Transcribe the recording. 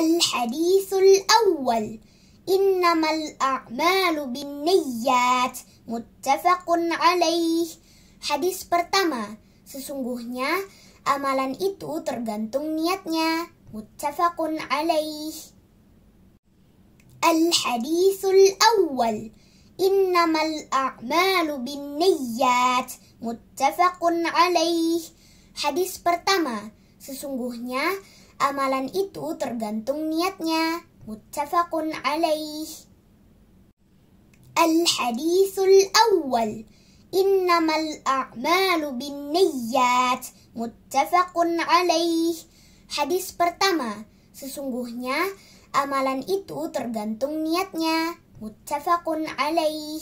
الحديث الأول إنما الأعمال بالنيات متفق عليه Hadis pertama, sesungguhnya amalan itu tergantung niatnya. Muttafaqun alaih. Al-hadithul awal. Innamal a'malu bin niyyat. Muttafaqun alaih. Hadis pertama, sesungguhnya amalan itu tergantung niatnya. Muttafaqun alaih. Al-hadithul awal. Innamal a'malu bin niyyat Muttafaqun alaih Hadis pertama Sesungguhnya amalan itu tergantung niatnya Muttafaqun alaih